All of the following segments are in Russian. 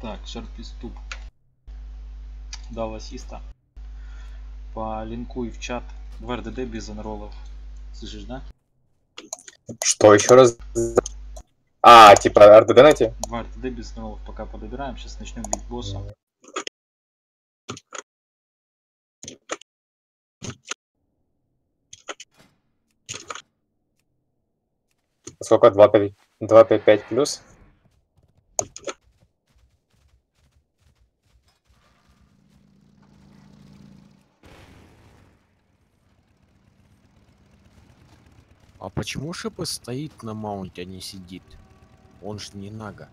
Так, шарпиступ дал ассиста. Полинкуй в чат в РДД без анроллов. Слышишь, да? Что, еще раз? А, типа РДД найти? В РДД без анроллов пока подобираем. Сейчас начнем бить босса. Сколько? 2 П 2 П 5 плюс? А почему ШП стоит на маунте, а не сидит? Он же не нага.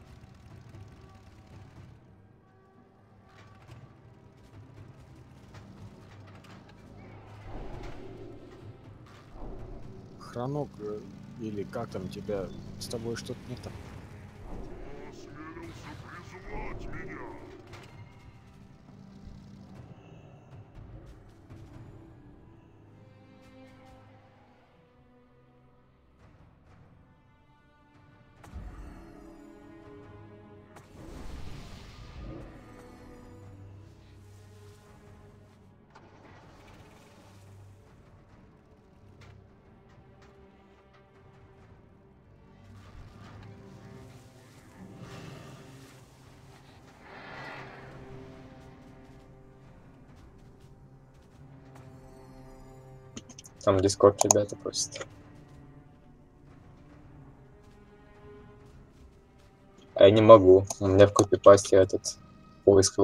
Хронок э, или как там тебя с тобой что-то не так? Там дискорд ребята просят. А я не могу. У меня в копипасте этот поиск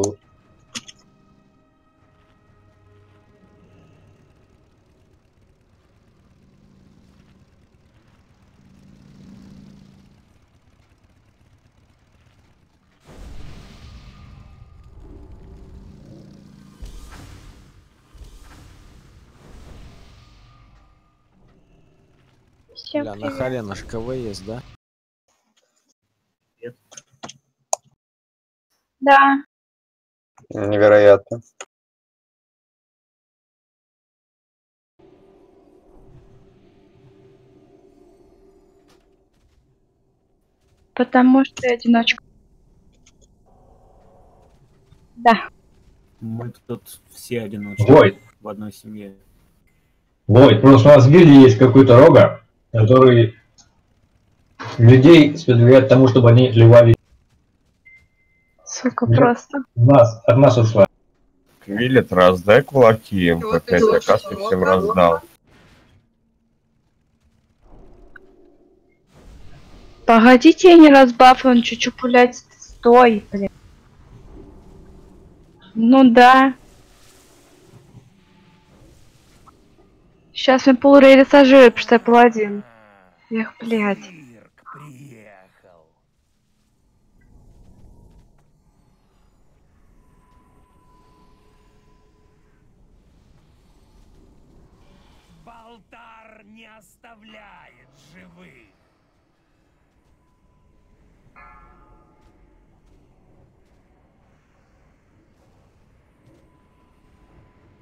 Бля, на хале наш КВ есть, да? Да, Невероятно. потому что я одиночка. Да, Мы тут все одиночки Войт, в одной семье. Войт, просто у нас в гильдии есть какой-то рога, который людей сподвигает к тому, чтобы они ливали сука, просто. нас, от нас ушла. Квиллет, раздай кулаки им, это заказ очень всем раздал. Погодите, я не разбафлен, чуть-чуть пулять. Стой, блин. Ну да. Сейчас мне полурейда сожрет, потому что я паладин. Эх, блядь. Балтар не оставляет живых.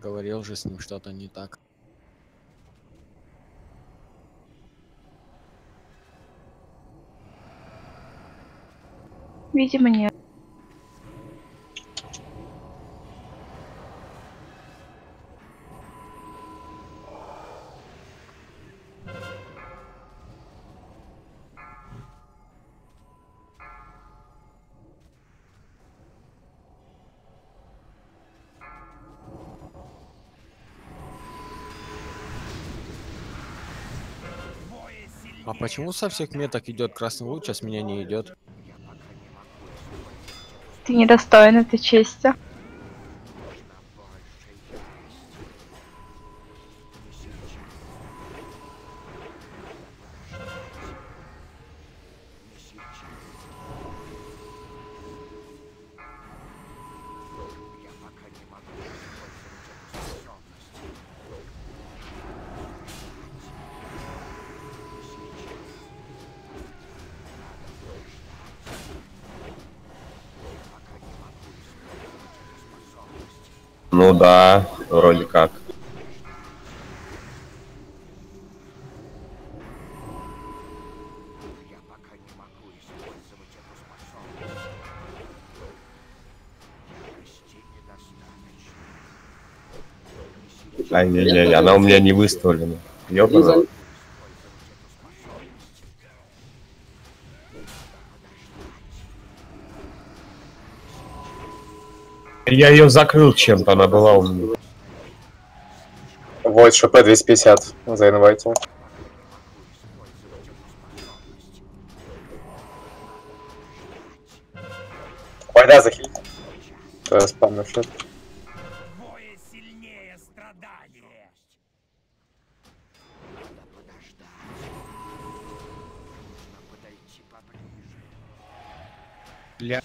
Говорил же с ним что-то не так. Видимо, нет. А почему со всех меток идет красный луч, а с меня не идет? Ты недостоин этой чести. Ну да, вроде как. Ай-яй-яй, она у меня не выставлена. Ёбана. Я ее закрыл чем-то, она была у меня. Войд ШП 250 заинвайтил. Войда захиль. То я спамлю шит. Двое сильнее страдания. Бля,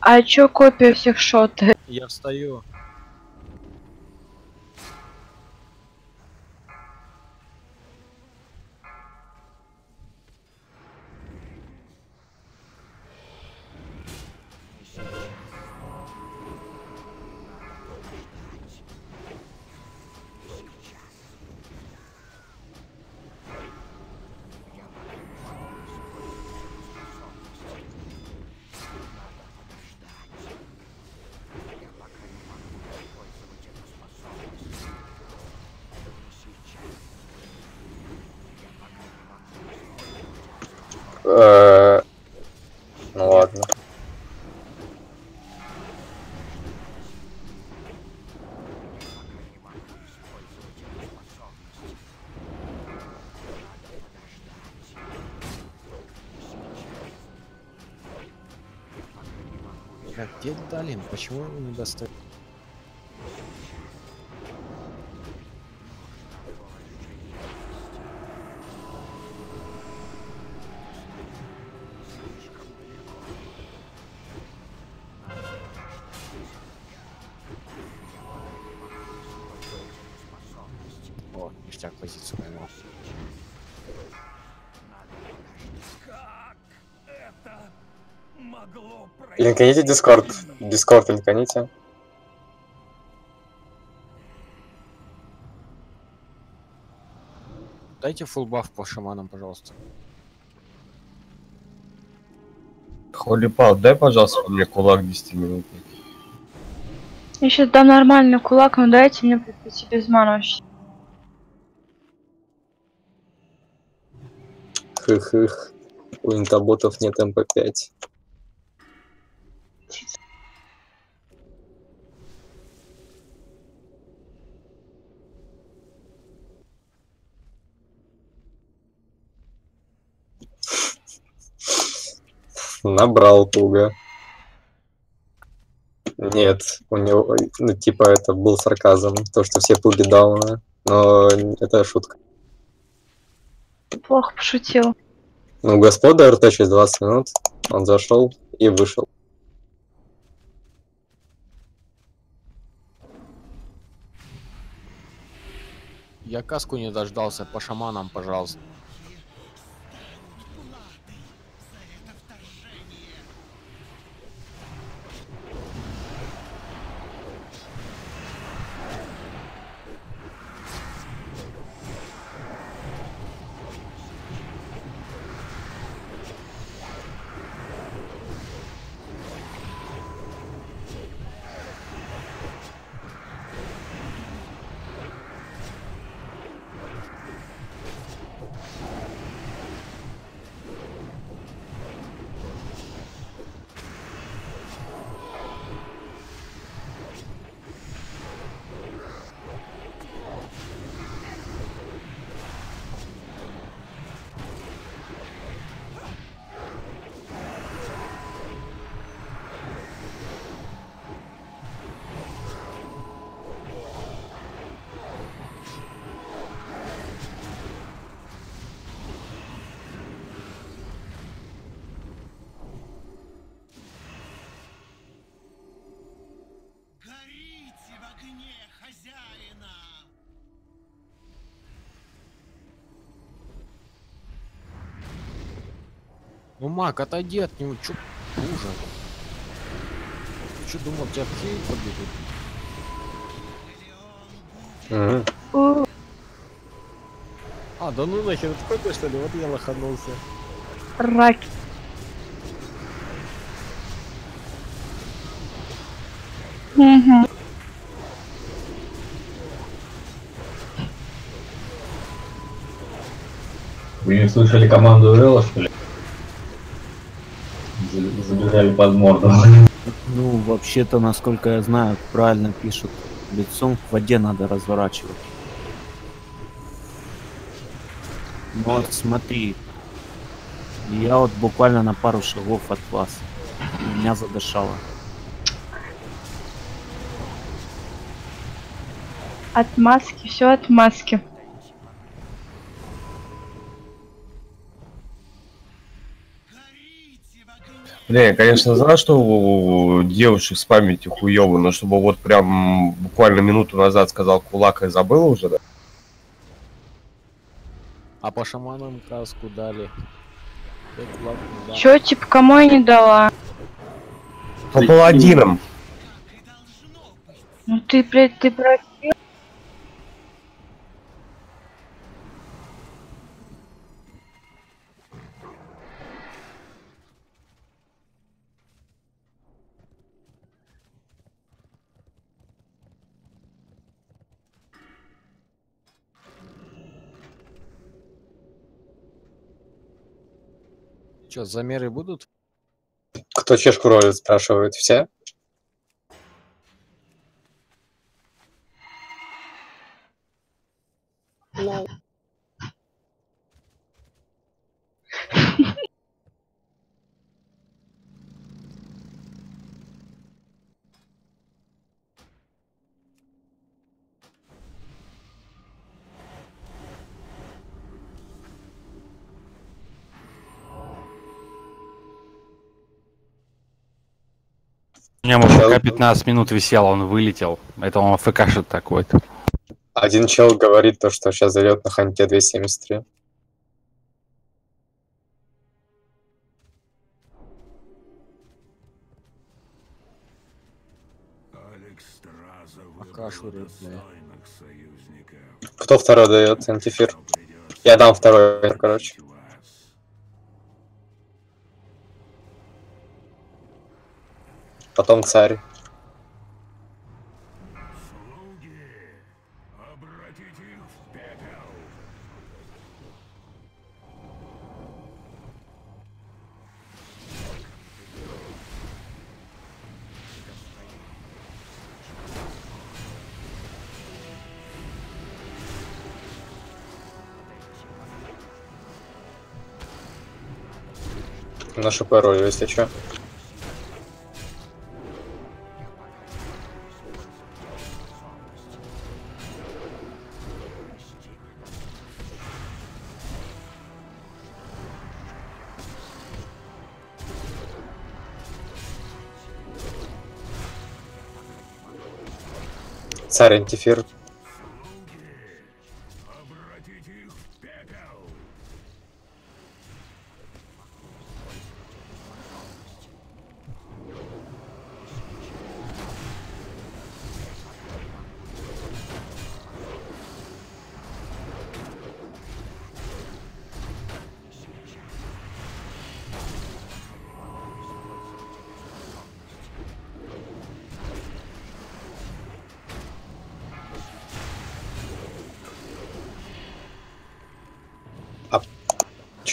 А чё копия всех шоты? Я встаю. Э, Ну ладно. Бля, где Далин? Почему его не достает? Линканите Дискорд. Дискорд линканите. Дайте фулл баф по шаманам, пожалуйста. Холипал, дай, пожалуйста, мне кулак 10 минут. Я сейчас дам нормальный кулак, но дайте мне прийти без мана вообще. Хых-хых. У интаботов нет МП5. Набрал туго. Нет, у него, ну, типа, это был сарказм, то, что все пуги дауна, но это шутка. Плохо пошутил. Ну, господа РТ через 20 минут, он зашел и вышел. Я каску не дождался, по шаманам, пожалуйста. Ну, Мак, отойди от него, чё хуже? Ты чё думал, тебя все победит? А, да ну нахер, это такой что ли? Вот я лоханулся. Раки. Угу. Вы не слышали команду Элла, что ли? Забежали под морду. Ну, вообще-то, насколько я знаю, правильно пишут. Лицом в воде надо разворачивать. Ну вот смотри. Я вот буквально на пару шагов от вас. Меня задышало. От маски, все от маски. Бля, я, конечно, знаю, что у девушек с памятью хуёво, но чтобы вот прям буквально минуту назад сказал кулак и забыл уже, да? А по шаманам каску дали. Чё, типа, кому я не дала? По паладинам. Ну ты, блядь, ты просил. Чё, замеры будут? Кто чешку ролит, спрашивают все? 15 минут висел, он вылетел. Это он АФК такой-то. Один чел говорит то, что сейчас зайдет на ханте 273. Алекс Страза кашу выбрал рыбная. достойных союзников. Кто второй дает антифир? Я дам второй, короче. Потом царь. На ШП роль, если что. Царь антифир.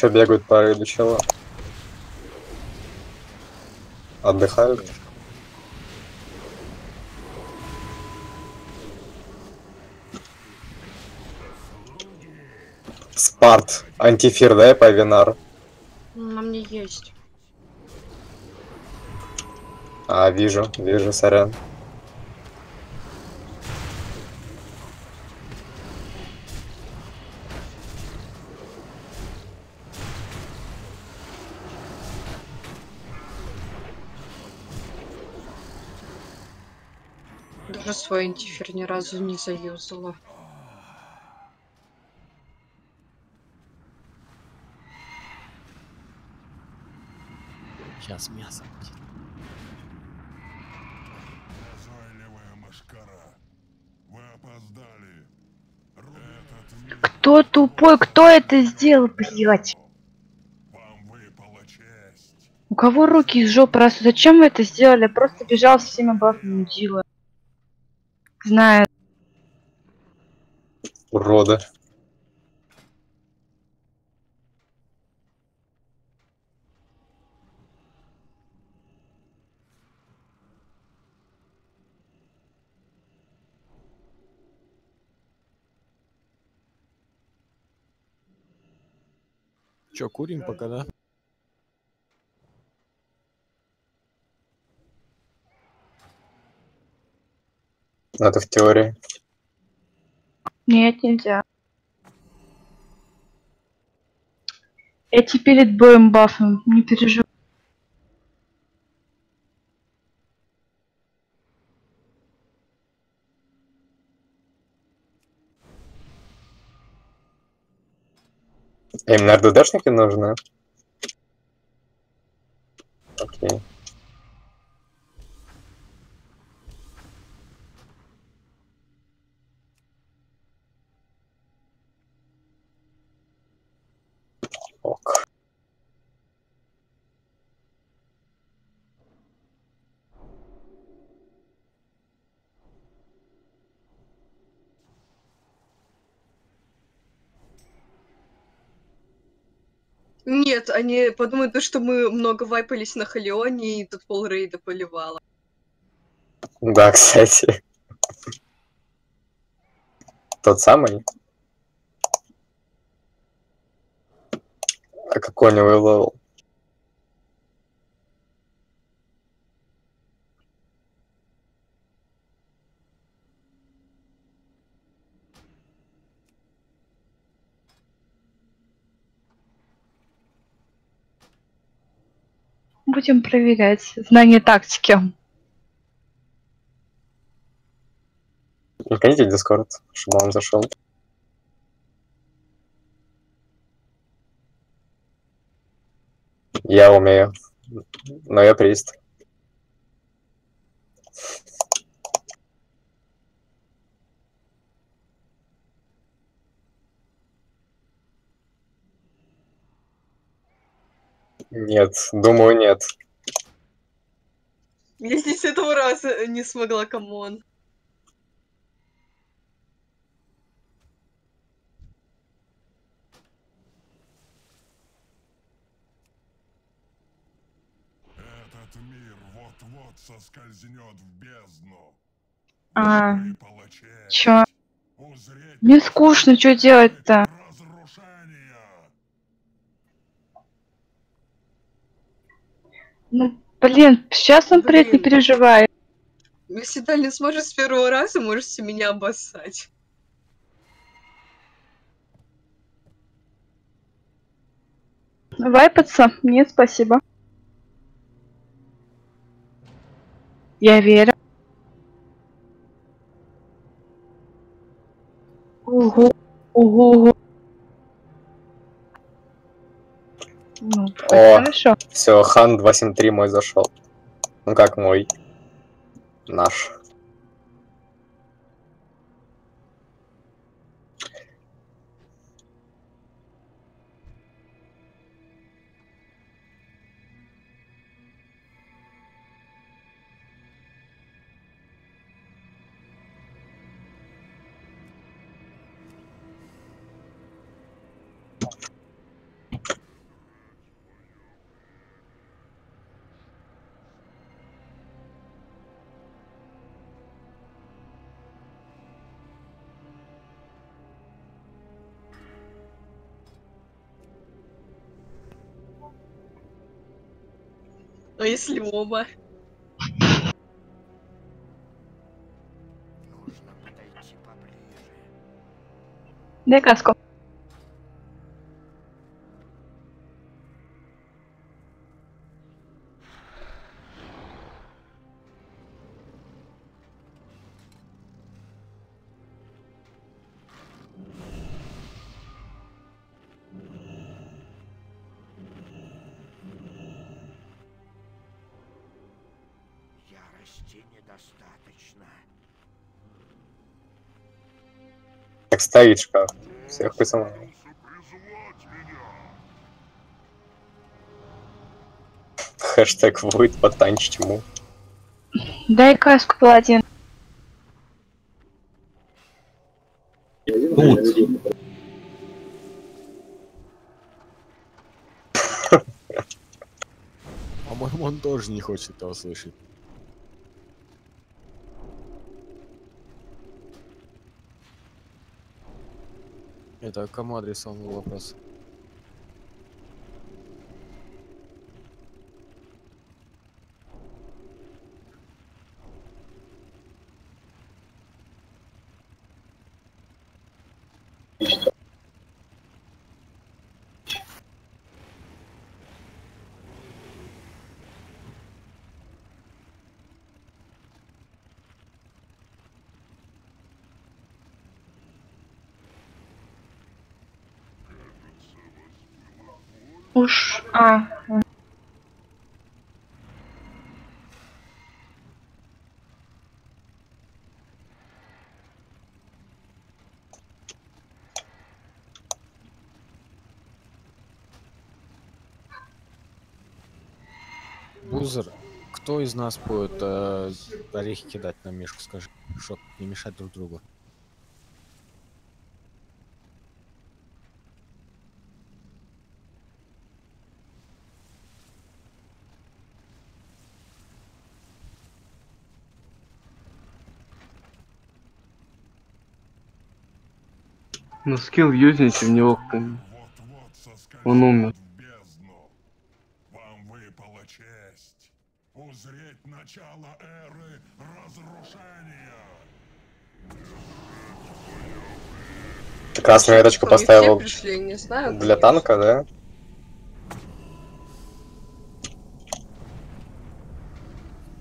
Че бегают по рейду чела? Отдыхают? Спарт. Антифир, дай по Винар. На мне есть. А, вижу, вижу, сорян. Антифер ни разу не заюзала. Сейчас мясо будет. Назойливая машкара. Вы опоздали. Этот мир Кто тупой? Кто это сделал, блядь? честь. У кого руки из жопы растут? Зачем вы это сделали? Я просто бежал со всеми бафами Дила. Знает. Урода. Че, курим пока, да? Это в теории. Нет, нельзя. Эти перед боем бафом, не переживай. А Именно РДДшники нужны? Окей. Нет, они подумают, то, что мы много вайпались на Халионе и тут пол рейда поливало. Да, кстати. Тот самый? А какой у него level? Будем проверять знание тактики. Заходите в Дискорд, чтобы он зашел. Я умею. Но я прист. Нет, думаю, нет. Я здесь этого раза не смогла, come on. Этот мир вот-вот соскользнет в бездну. А, чё? Мне скучно, что делать-то? Ну, блин, сейчас он прет, не Блин. переживай. Если Даль не сможет с первого раза, можете меня обоссать. Вайпаться? Нет, спасибо. Я верю. Угу. Угу. угу. Ну, О. хорошо. Все, Хан 273 мой зашел. Ну как мой? Наш. А если оба? Дай каску. Ставить шкаф. Всех сама. Хэштег будет потанчить ему. Дай каску, паладин. Тут. По-моему, он тоже не хочет этого слышать. Это кому адресован был вопрос? А, Бузер, кто из нас будет э, орехи кидать на Мишку, скажи, чтоб не мешать друг другу? Ну скилл юзните, в него. Он умер. Вам выпала честь узреть начало эры разрушения. Ты красную веточку поставил пришли, не знаю. для танка, да?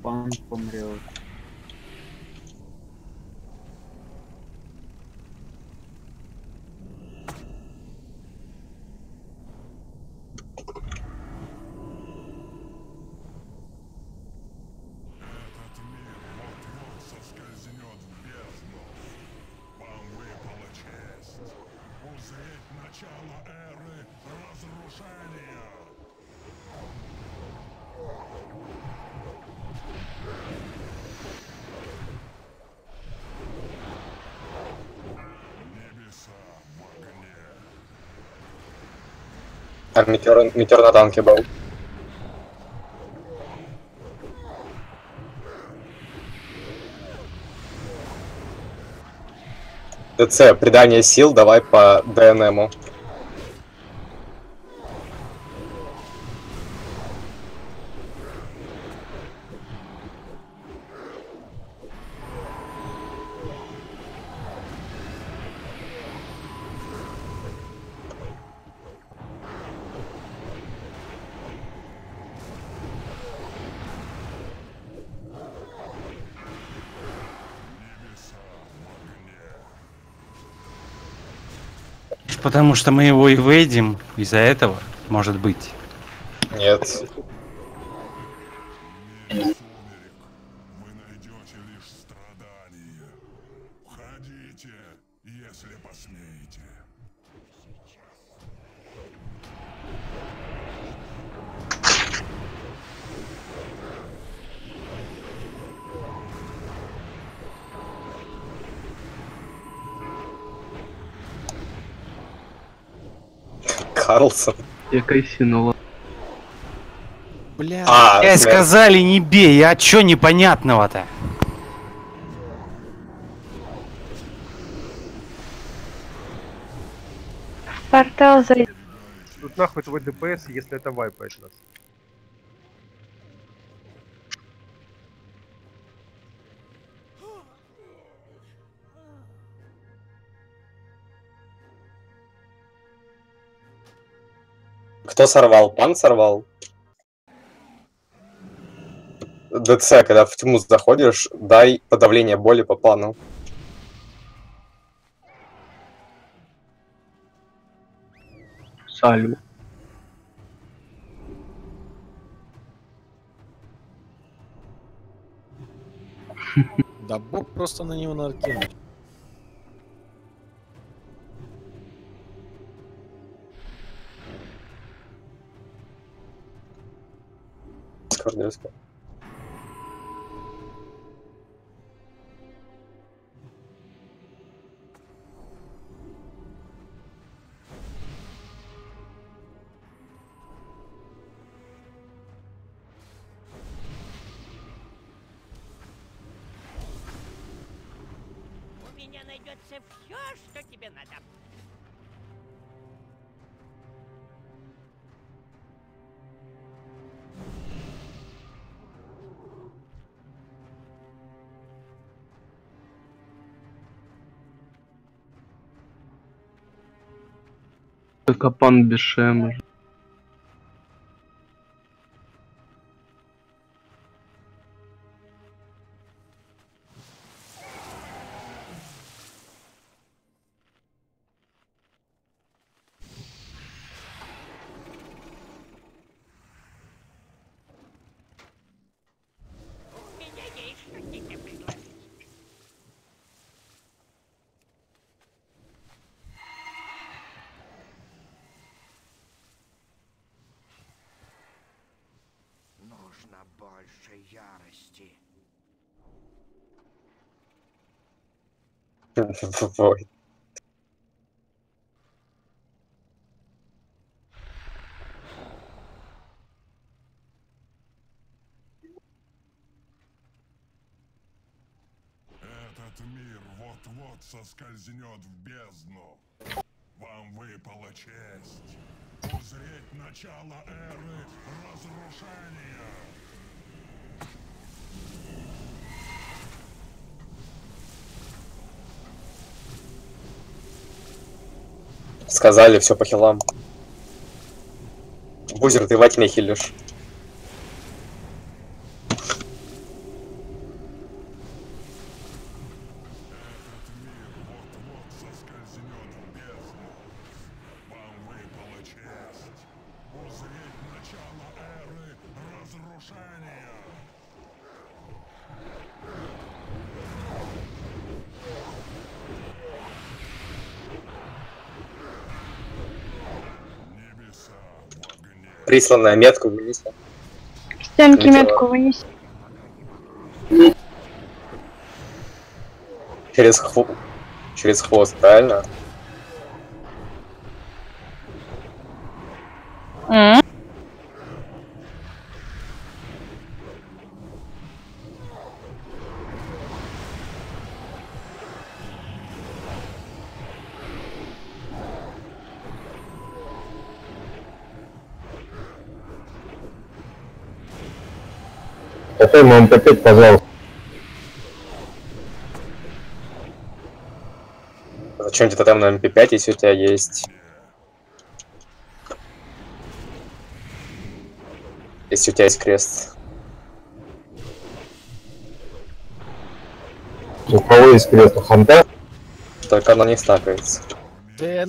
Пан помрет. Начало эры разрушения. А метеор, метеор на танке был. ДЦ, придание сил, давай по ДНМу. Потому что мы его и выйдем из-за этого, может быть. Нет. Карлсон. Я кайсинула. Бля, А, смерть. сказали не бей, а чё непонятного-то? в портал зайди. Тут нахуй твой ДПС, если это вайпает нас. Кто сорвал? Пан сорвал? ДЦ, когда в тьму заходишь, дай подавление боли по плану. Салю. да бог просто на него накинуть. Скордевска. У Капан без шема. Больше ярости. Войд. Этот мир вот-вот соскользнет в бездну. Вам выпала честь узреть начало эры разрушения. Сказали, все по хилам. Бузер, ты во тьме хилишь. Соскользнет в бездну. Вам выпала честь узреть начало эры разрушения. Небеса в огне. Присланная метку вынесла. К стенке Летела. метку вынеси. Через хвост. Через хвост, правильно? Какой ММП5, пожалуйста. Зачем где-то там на MP5, если у тебя есть... Если у тебя есть крест. У кого есть крест? У Ханта? Только оно не стакается. Вы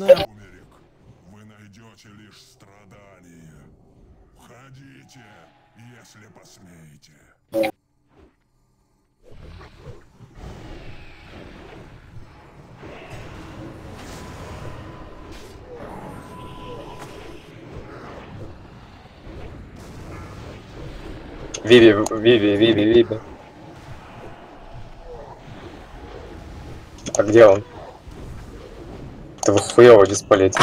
Виви, Виви, Виви, Виви. А где он? Ты хуёво дисполете.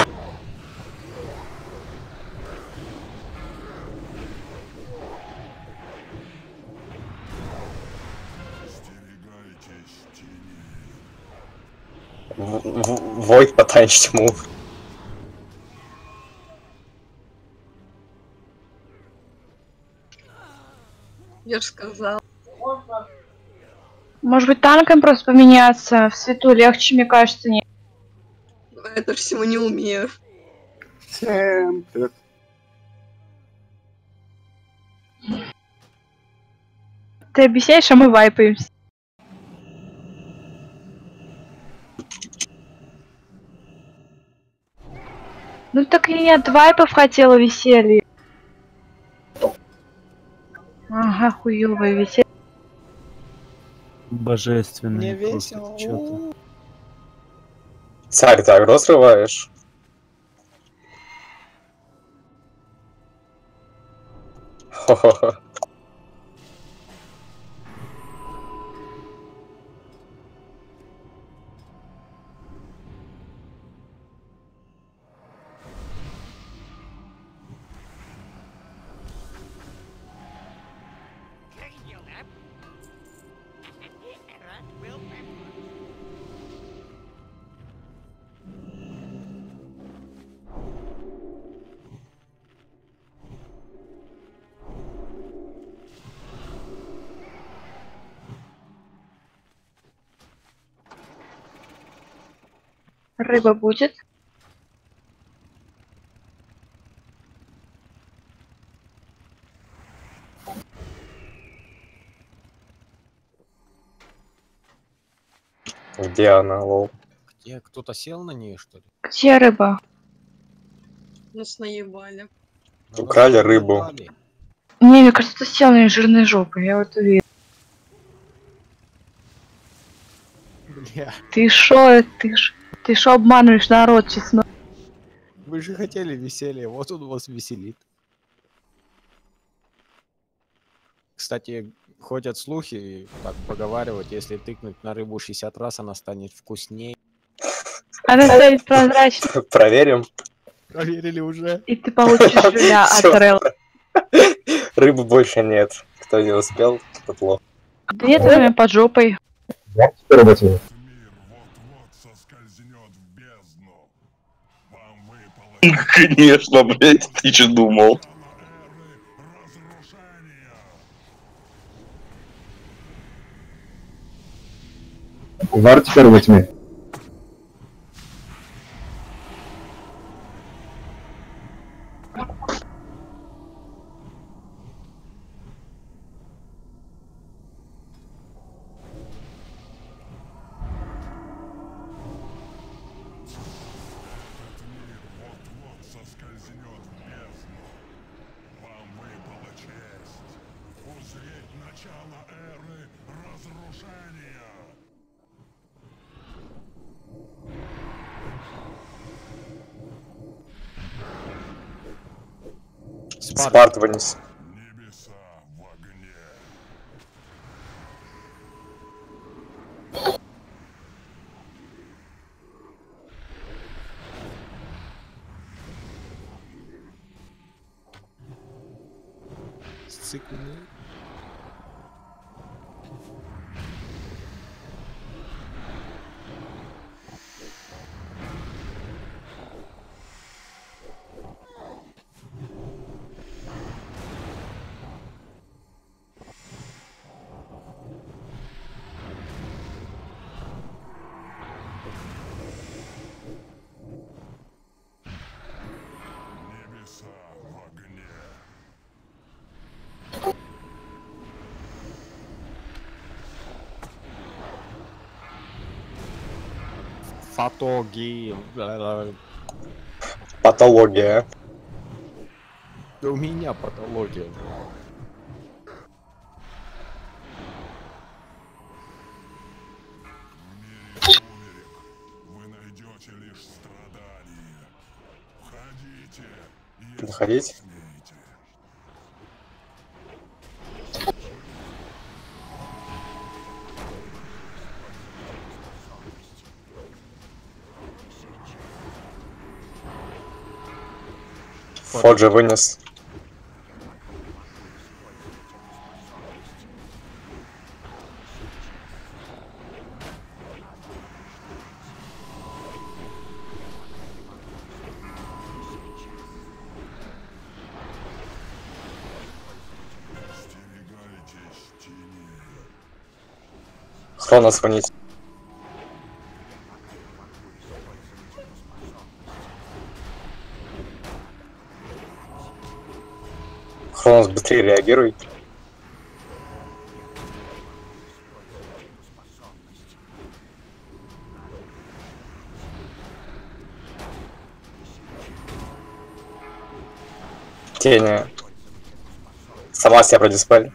Остерегайтесь теней. В- в- Войд потанчить тьму. Я же сказал. Может быть, танком просто поменяться? В свету легче, мне кажется, не. Это ж всего не умею. Всем привет. Ты объясняешь, а мы вайпаемся. Ну так я не от вайпов хотела веселье. Хуёвое веселье. Божественно. Мне весело. Царь, ты агро срываешь? Хо-хо-хо. Рыба будет. Где она, лол? Где кто-то сел на ней, что ли? Где рыба? Нас наебали. Украли рыбу. Дали. Не, мне кажется, ты сел на ней жирной жопой, я вот уверен. Бля, Ты шо, ты ж, ты шо обманываешь народ, честно? вы же хотели веселья, вот он вас веселит. Кстати, ходят слухи, так поговаривают, если тыкнуть на рыбу 60 раз, она станет вкуснее. Она станет прозрачной, Проверим. Проверили уже. и ты получишь жуля от. Релла. Рыбы больше нет. Кто не успел, тот плохо. Да нет, у меня под жопой. Мир вот-вот соскользнет в бездну. Вам выпало Конечно, блядь, ты че думал? Вар теперь во тьме. Спарт вынес. Фотоги. Патология. У меня патология. Вы Фоджи вынес. Хронос вынес. Быстрее реагируй. Тени. Сама себя продиспаль.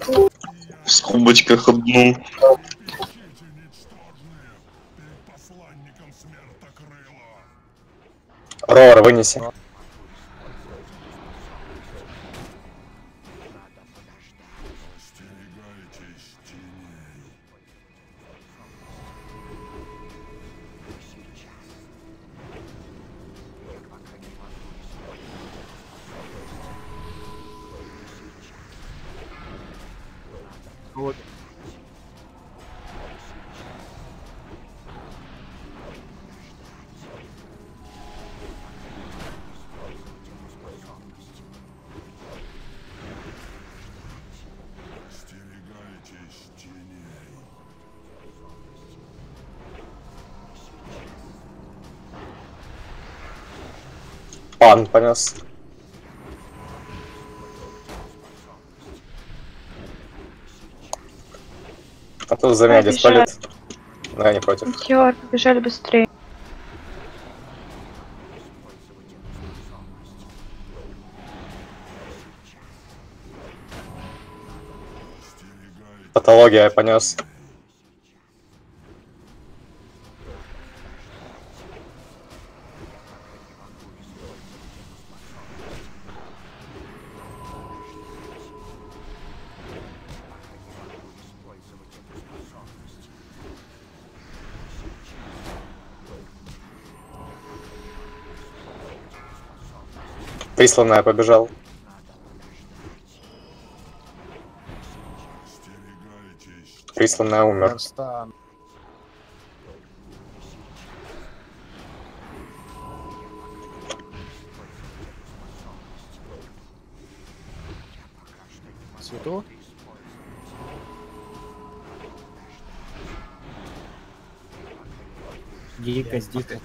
В скобочках одну. Рора вынеси. Пан понес. А тут за меня диспалит. Я не против. Метеор, побежали быстрее. Патология понес. Присланная побежал. Присланная умер. Свету? Дикость, дикость.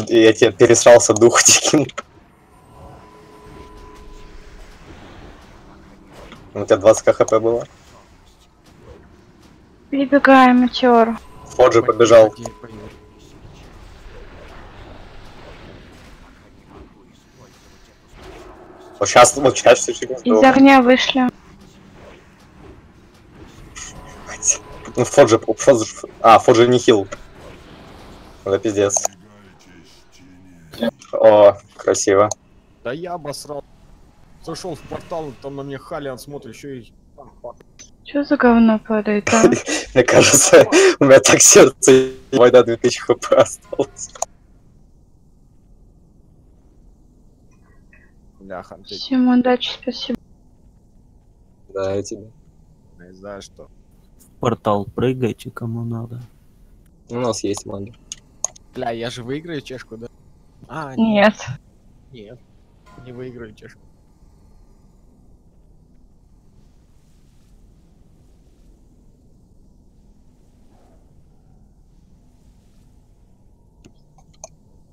Тебе, я тебе пересрался дух диким. У тебя 20 хп было. Перебегаем, метеор. Фоджи побежал. Вот сейчас, вот сейчас все Из огня вышли. Ну, Фоджи, Фоджи, а, Фоджи не хил. Это пиздец. О, красиво. Да я обосрал. Зашел в портал, там на меня Халиан смотрит, еще и... Что за говно падает, а? Мне кажется, у меня так сердце война 2000 хп осталось. Бляха, ты Всем удачи, спасибо. Да, я тебе. не знаешь что. В портал прыгайте, кому надо. У нас есть маги. Бля, я же выиграю чешку, да? А, Нет. Нет, не выиграю чешку.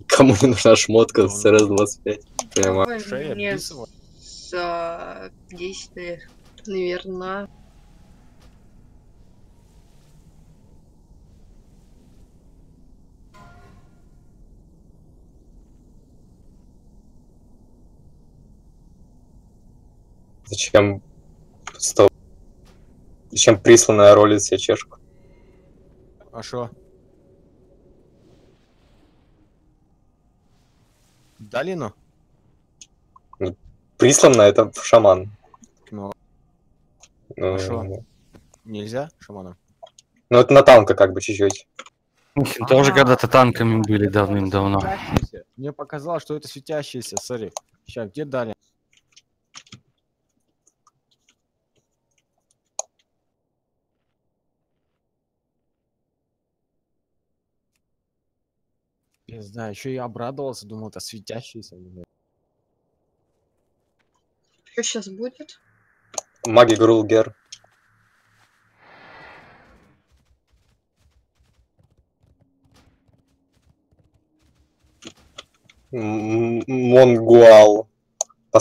Кому не нужна шмотка с РС-25? Прямо. Шея мне за 10, наверное. Зачем... Стоп. Зачем присланная ролит себе чешку? А шо? Долину? Присланная это шаман. Ну, Ну, А шо? нельзя, шамана? ну, это на танка как бы чуть-чуть. Тоже когда-то танками были давным-давно. Мне показалось, что это светящийся, смотри. Сейчас, где Дали? Не знаю, еще я обрадовался, думал, это светящийся. Что сейчас будет? Маги Грулгер. Монгуал.